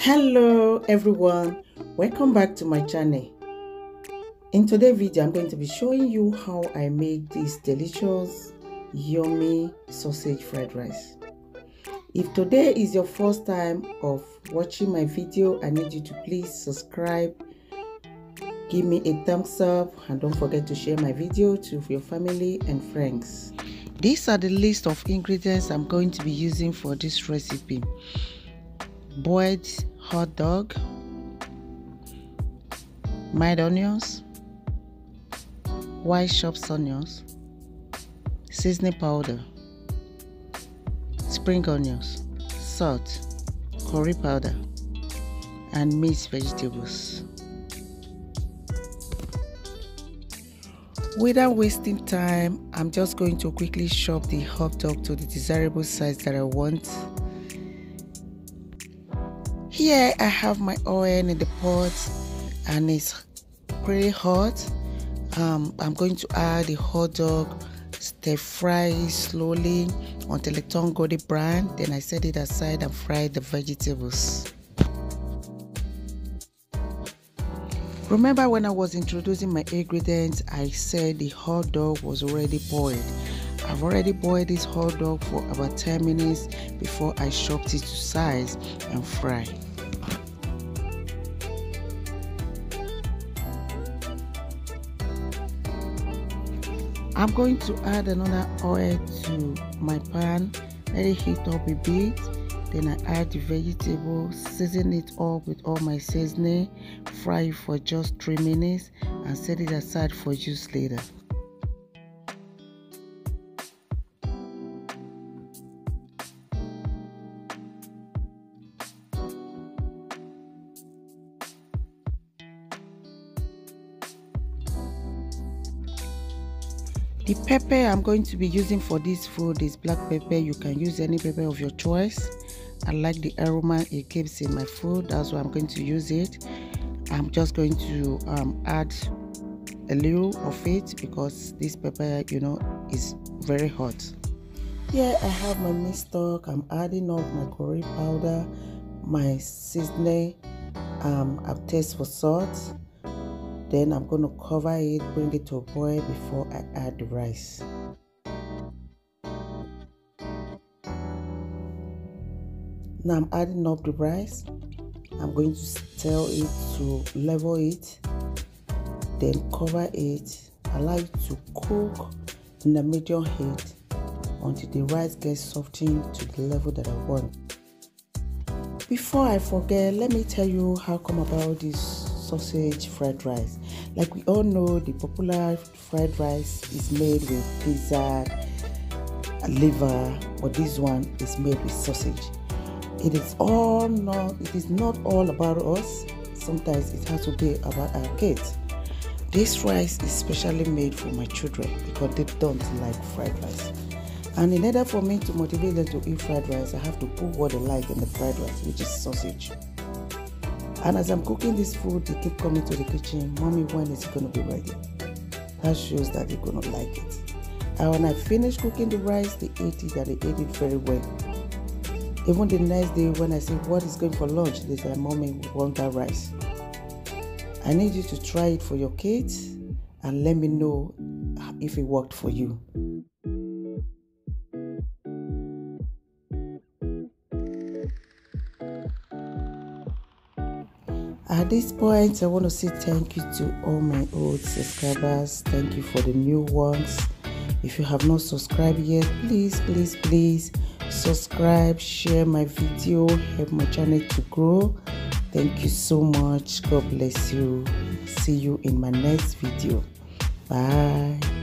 hello everyone. Welcome back to my channel. In today's video i'm going to be showing you how i make this delicious yummy sausage fried rice. If today is your first time of watching my video i need you to please subscribe. Give me a thumbs up and don't forget to share my video to your family and friends. These are the list of ingredients i'm going to be using for this recipe boiled hot dog, mild onions, white chopped onions, seasoning powder, spring onions, salt, curry powder, and mixed vegetables. Without wasting time, I'm just going to quickly chop the hot dog to the desirable size that I want here I have my oil in the pot and it's pretty hot. Um, I'm going to add the hot dog, stir fry slowly until it turns golden brown. Then I set it aside and fry the vegetables. Remember when I was introducing my ingredients, I said the hot dog was already boiled. I've already boiled this hot dog for about 10 minutes before I chopped it to size and fry. I'm going to add another oil to my pan, let it heat up a bit. Then I add the vegetables, season it up with all my seasoning, fry it for just 3 minutes and set it aside for use later. The pepper I'm going to be using for this food is black pepper. You can use any pepper of your choice. I like the aroma it gives in my food. That's why I'm going to use it. I'm just going to um, add a little of it because this pepper, you know, is very hot. Here I have my meat stock. I'm adding up my curry powder, my seasoning, um, I've taste for salt then I'm going to cover it, bring it to a boil before I add the rice. Now I'm adding up the rice. I'm going to stir it to level it, then cover it, allow it to cook in the medium heat until the rice gets softened to the level that I want. Before I forget, let me tell you how come about this sausage fried rice. Like we all know, the popular fried rice is made with pizza, liver, but this one is made with sausage. It is all not. It is not all about us. Sometimes it has to be about our kids. This rice is specially made for my children because they don't like fried rice. And in order for me to motivate them to eat fried rice, I have to put what they like in the fried rice, which is sausage. And as I'm cooking this food, they keep coming to the kitchen, Mommy, when is it going to be ready? That shows that they're going to like it. And when I finish cooking the rice, they ate it and they ate it very well. Even the next day, when I say, What is going for lunch? They say, Mommy, we want that rice. I need you to try it for your kids and let me know if it worked for you. At this point, I want to say thank you to all my old subscribers. Thank you for the new ones. If you have not subscribed yet, please, please, please subscribe, share my video, help my channel to grow. Thank you so much. God bless you. See you in my next video. Bye.